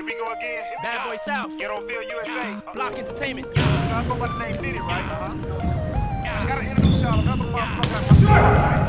Here we go again. Here Bad Boy South. Get On Ghettoville, USA. Uh, Block Entertainment. You know, I go by the name Diddy, right? Uh-huh. I gotta introduce y'all another motherfucker. Sure.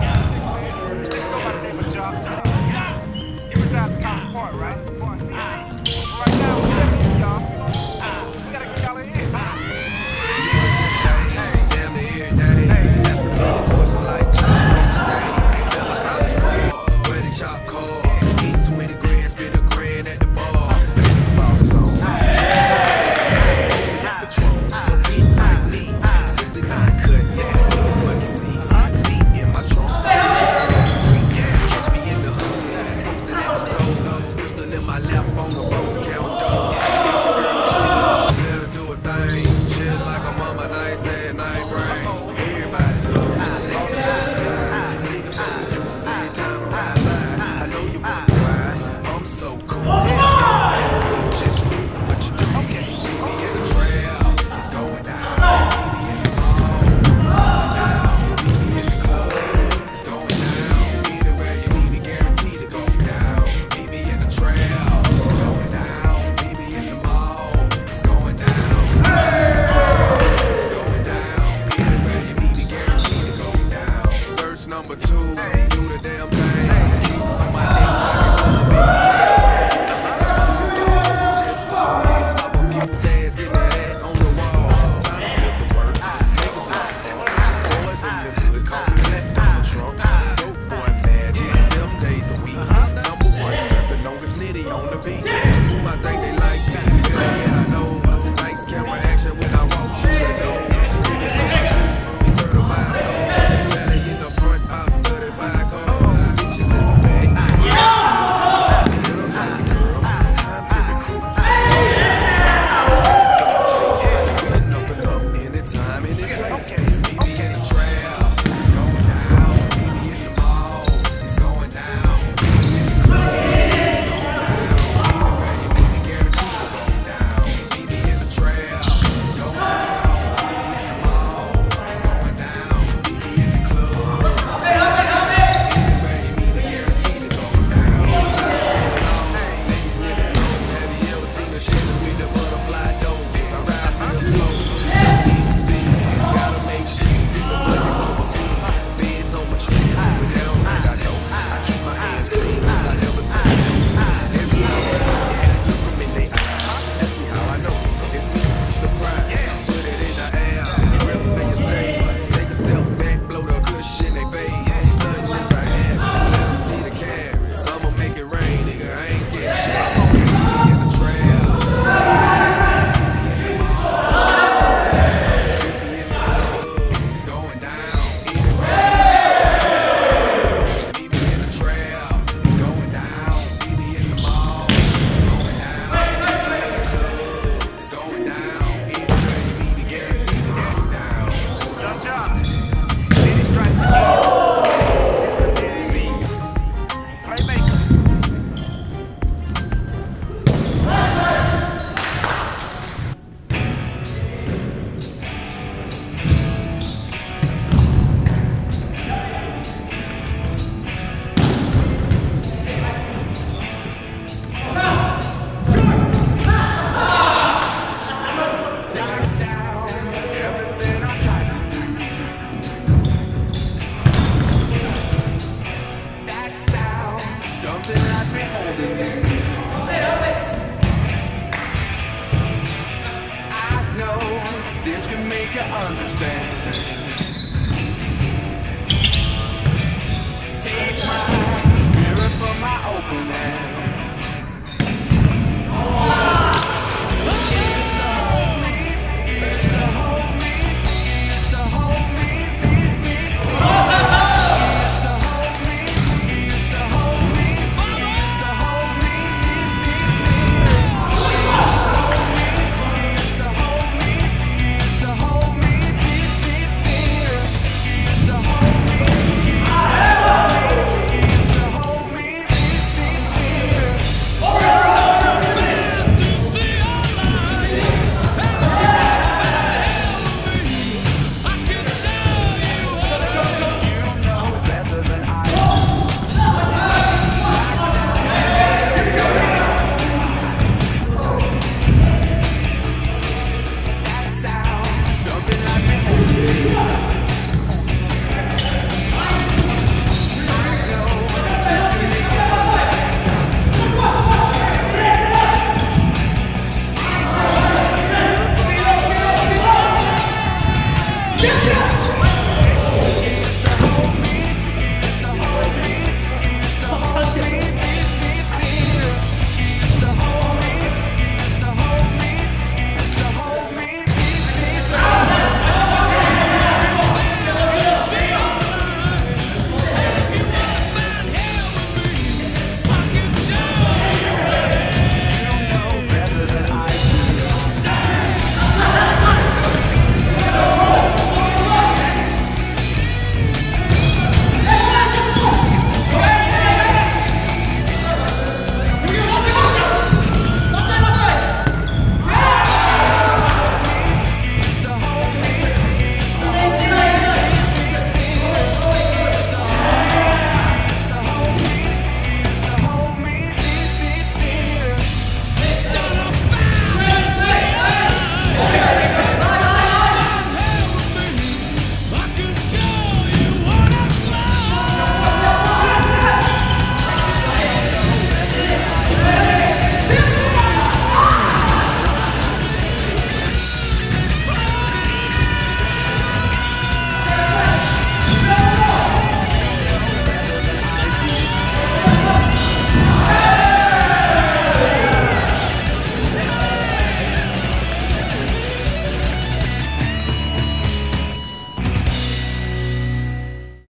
can understand. Take my spirit from my open hand.